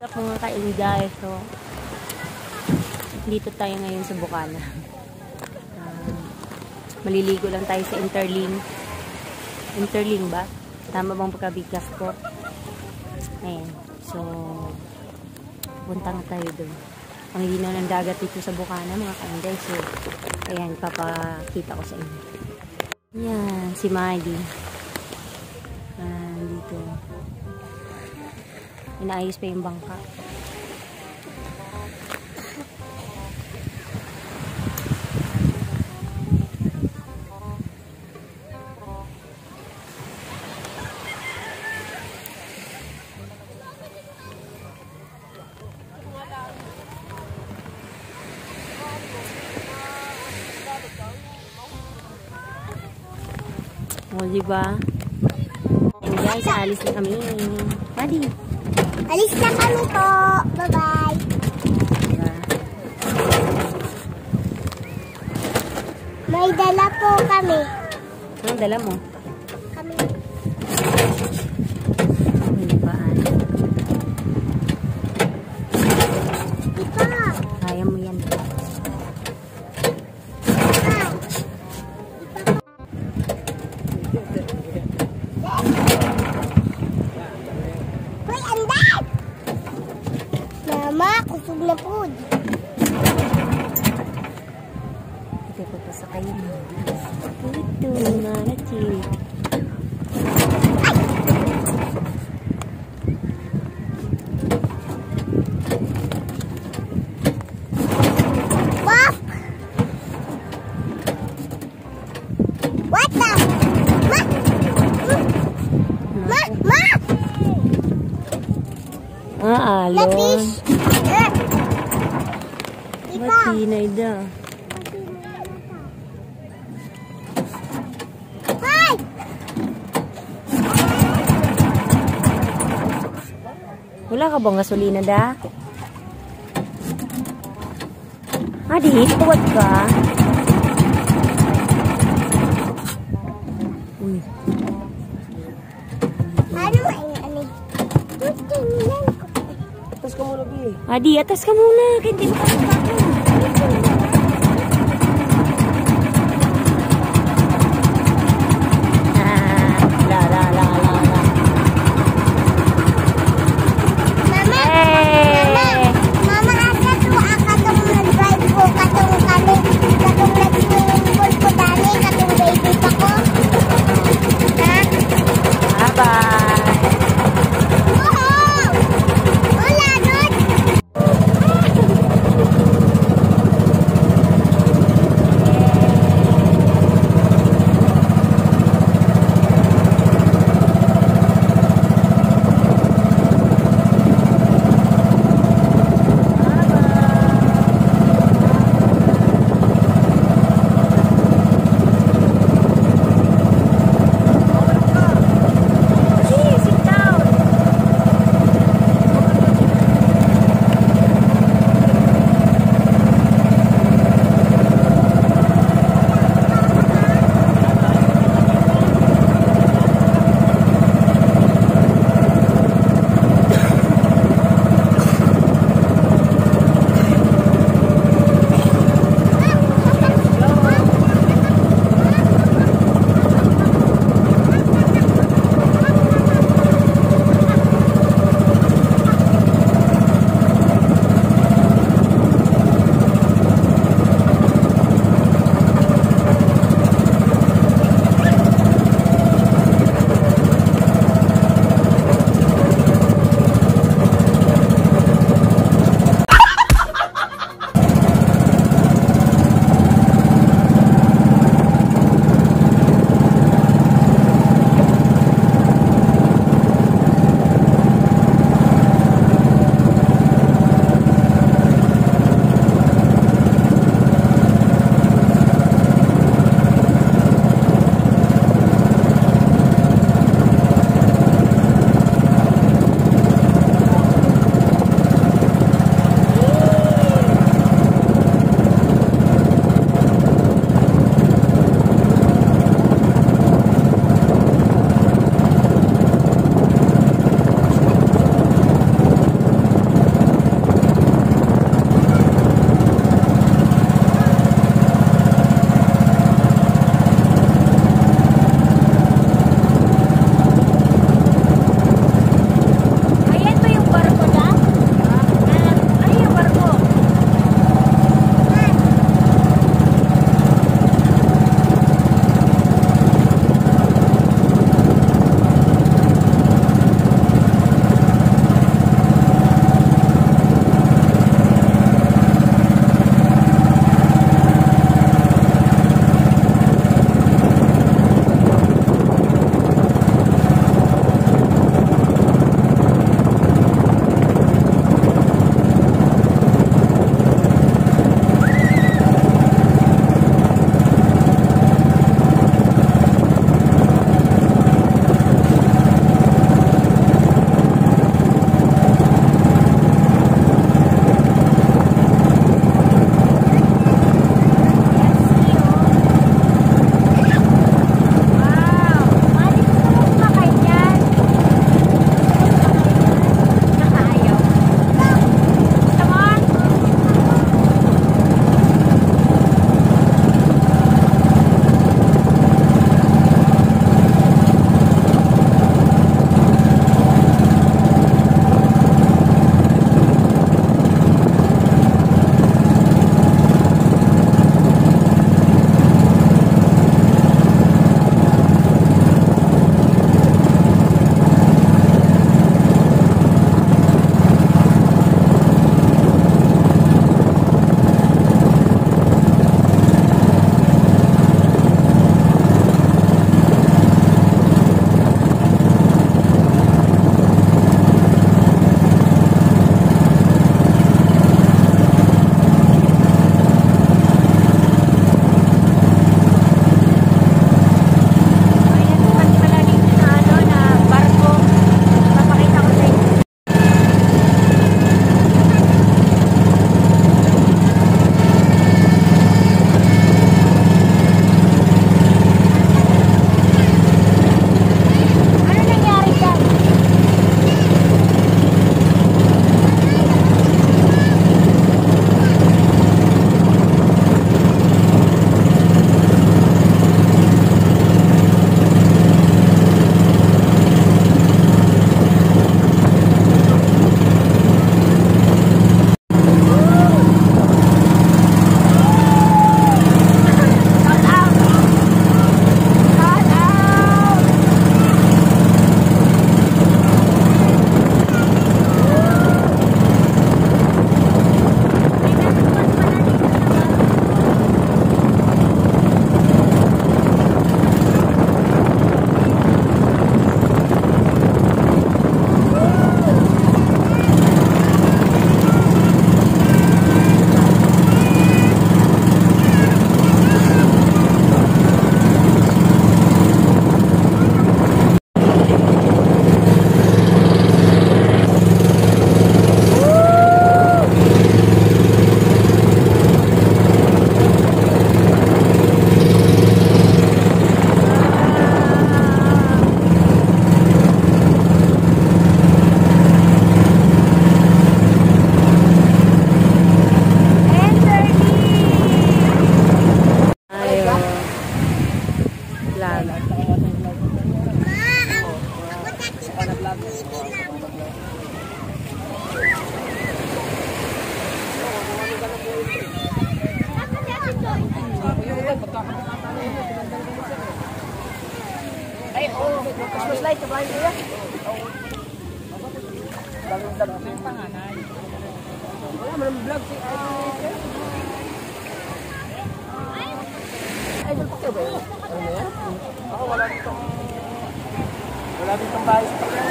Sa mga ka-Inday, so dito tayo ngayon sa Bukana. Um, maliligo lang tayo sa Interling. Interling ba? Tama bang pagkabigas ko? Ayan. So, punta nga tayo doon. Ang linaw ng dagat dito sa Bukana, mga ka-Inday. So, ayan, papakita ko sa inyo. Yan, si Maggie. Inaayos pa yung bangka. O, diba? And guys, alis na kami. Daddy. Alis na kami po. Bye-bye. May dala po kami. Anong dala mo? Kami. Hindi pa, ano? Ito. Kaya mo yan. Hoy, andan! Mama, kusog na po. Ito ko pa sa kayo mo. Ito, narachi. Pop! What the? Ma! Ma! Ma! Ah, The alon. Ipa! Matinay da. Wala ka bang gasolina da? Adi, tuwad ka. Uy, Ano ba yung ano? Tutingnan ko. Adi, atas ka muna. Kaya hindi mo Ay, oo. Christmas light, sabahin ko yan. Dalong-dalong. Wala, maraming vlog si Idol Tokyo ba yun? Ano yan? Oo, wala ditong... Wala ditong bahay sa Tokyo.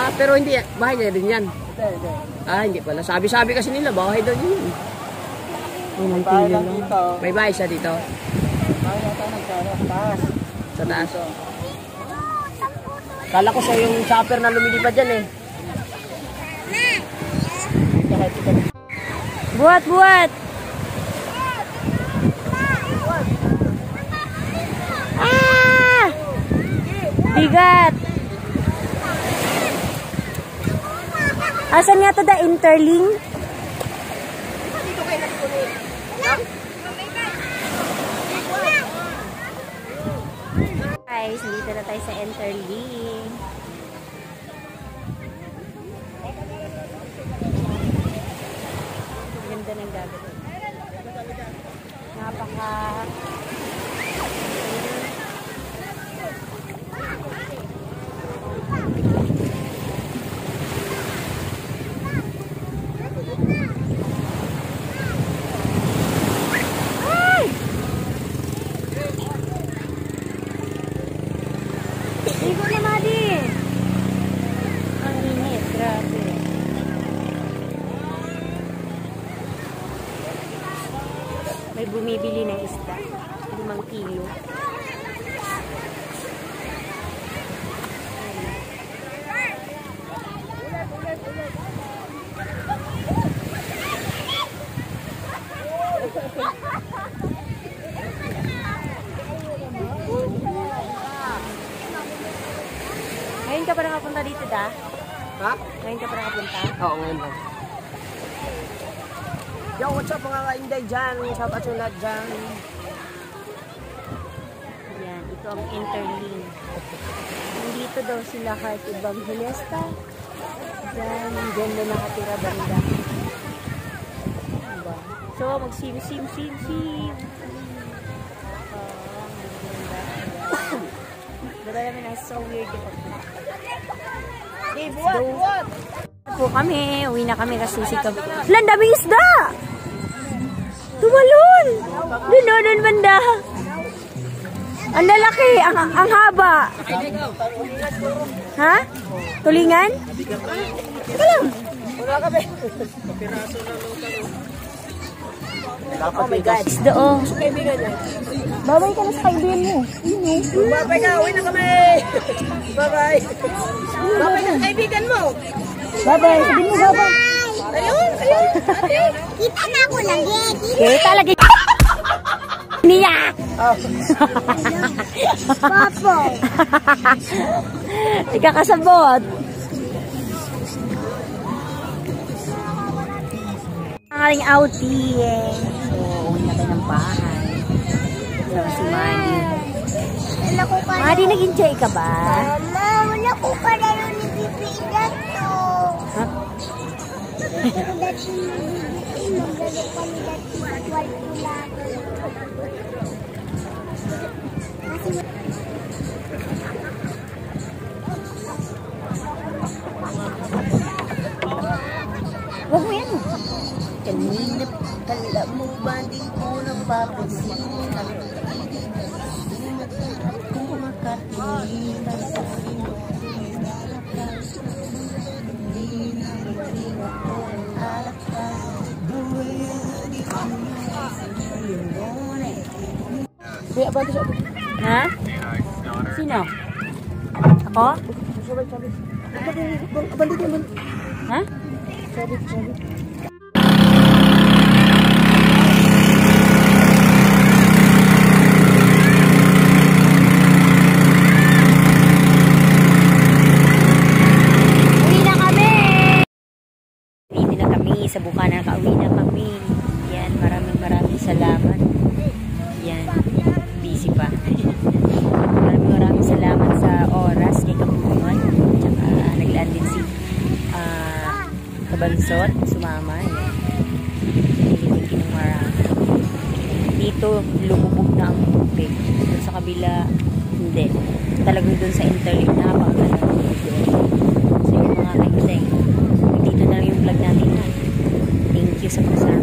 Ah, pero hindi. Bahay niya din yan. Hindi, hindi. Ah, hindi pala. Sabi-sabi kasi nila, bahay daw yun. Bahay kilo lang lang. dito. May bahay siya dito. Bahay yata nagkano. Taas. Sa taas. Kala ko siya yung chopper na lumilipad dyan eh. Buhat, buhat! Ah! Bigat! Asan nga to the interling? Guys, nandito na tayo sa interling. Ganda ng gagawin. Napaka... Ay! Ligo na, Madi! Ang init, grabe. May bumibili ng isda. Limang kilo. Ngayon ka pa nakapunta dito, da? Ha? Ngayon ka pa nakapunta? Oo, ngayon lang. Yo, what's up mga ka-inday dyan? Shout out sa lahat dyan. Yan, ito ang interlink. Nandito daw sila kahit ibang Hilesta. Diyan, diyan na nakatira banda. Diba? So, mag-sim, sim, sim, sim. Diba naman ang so weird yung pagpunta. Hey, buwan, buwan! po kami. Uwi na kami kasi si Kam. Lan, daming isda! Tumalon! Lunonon banda! Ang lalaki! Ang, ang haba! Ha? Tulingan? Teka lang! Oh my God! Isda oh! Babay ka na sa kaibigan mo. Babay ka, uwi na kami! Bye-bye! Babay ka sa kaibigan mo! Babay! Sabihin mo babay! Ayun, ayun! Ayun! Kita na ako lagi. Kita lagi! Niya! Papo. Ikakasabot. Ang aling outing. So, uwi na tayo ng bahay. So, si Madi. Wala ko ka Madi, nag-enjoy ka ba? Mama, wala ko ka laro ni Dato. Ha? Dati Huwag mo yan. Kanina, kala mo ba di ko napapansin? Kung Abante siya. Ha? Sino? Ako? Abante, abante, abante. Ha? Na kami. Sa Bukana maraming maraming salamat sa oras kay Kapungan. Tsaka naglaan din si ah, Kabansot, sumama. Marami. Dito, lumubog na ang tubig. Doon sa kabila, Hindi. Talagang dun sa interlink na napakaganda. So yung mga kainday, dito na yung vlog natin. ha. Thank you sa pagsama.